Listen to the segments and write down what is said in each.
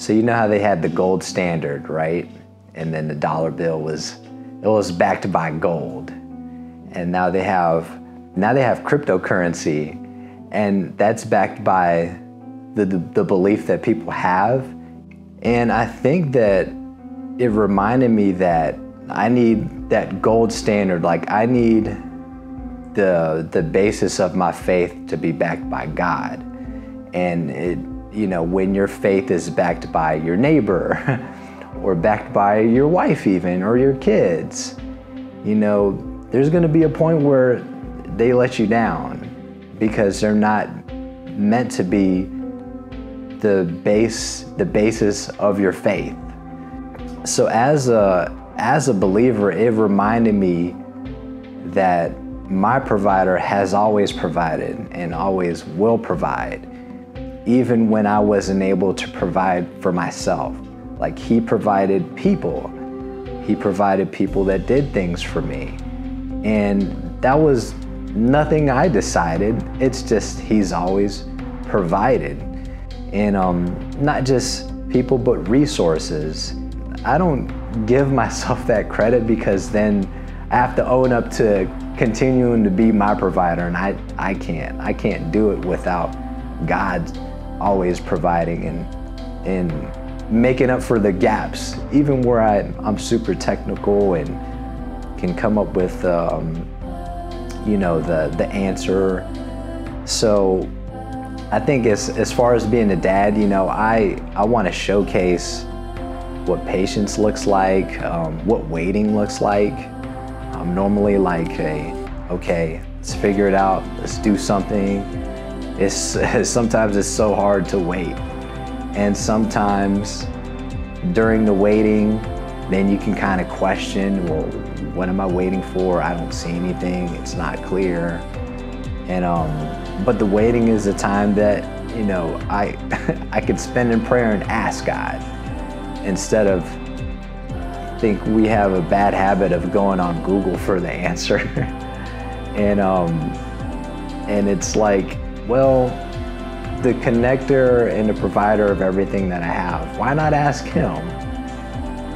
So you know how they had the gold standard, right? And then the dollar bill was it was backed by gold. And now they have now they have cryptocurrency and that's backed by the, the, the belief that people have. And I think that it reminded me that I need that gold standard. Like I need the the basis of my faith to be backed by God. And it you know, when your faith is backed by your neighbor or backed by your wife even or your kids, you know, there's going to be a point where they let you down because they're not meant to be the base the basis of your faith. So as a as a believer, it reminded me that my provider has always provided and always will provide, even when I wasn't able to provide for myself. Like He provided people, He provided people that did things for me. And that was nothing I decided, it's just He's always provided. And um, not just people, but resources. I don't give myself that credit because then I have to own up to continuing to be my provider, and I, I can't. I can't do it without God always providing and, and making up for the gaps, even where I, I'm super technical and can come up with, um, you know, the, the answer. So I think as, as far as being a dad, you know, I, I want to showcase what patience looks like, um, what waiting looks like. I'm normally like, a, okay, let's figure it out, let's do something. It's sometimes it's so hard to wait, and sometimes during the waiting, then you can kind of question, well, what am I waiting for? I don't see anything. It's not clear. And um, but the waiting is a time that you know I I could spend in prayer and ask God instead of think we have a bad habit of going on Google for the answer. and um, and it's like, well, the connector and the provider of everything that I have, why not ask him?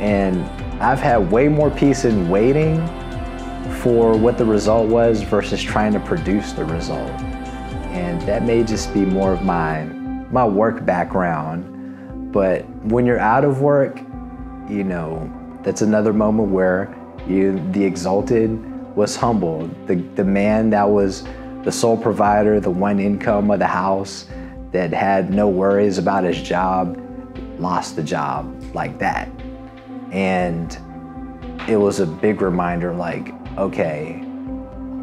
And I've had way more peace in waiting for what the result was versus trying to produce the result. And that may just be more of my my work background. But when you're out of work, you know, that's another moment where you, the exalted was humbled. The, the man that was the sole provider, the one income of the house, that had no worries about his job, lost the job like that. And it was a big reminder like, okay,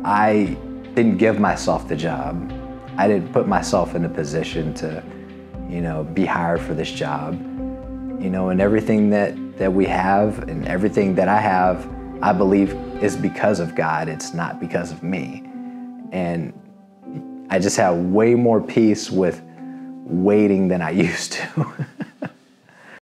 I didn't give myself the job. I didn't put myself in a position to, you know, be hired for this job. You know, and everything that that we have and everything that I have, I believe is because of God. It's not because of me. And I just have way more peace with waiting than I used to.